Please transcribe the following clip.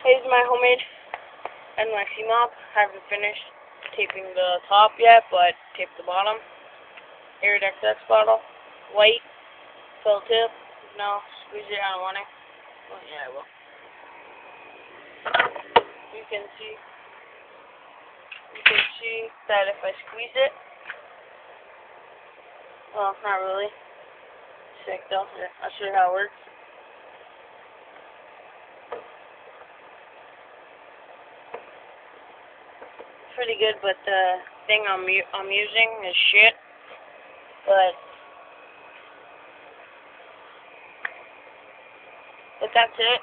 Here's my homemade NYC mop. Haven't finished taping the top yet, but taped the bottom. Iridex X bottle. White. Fill tip. No, squeeze it. I don't want it. Well, yeah, I will. You can see. You can see that if I squeeze it. Well, not really. Sick though. I'll show you how it works. Pretty good, but the thing I'm I'm using is shit. But but that's it.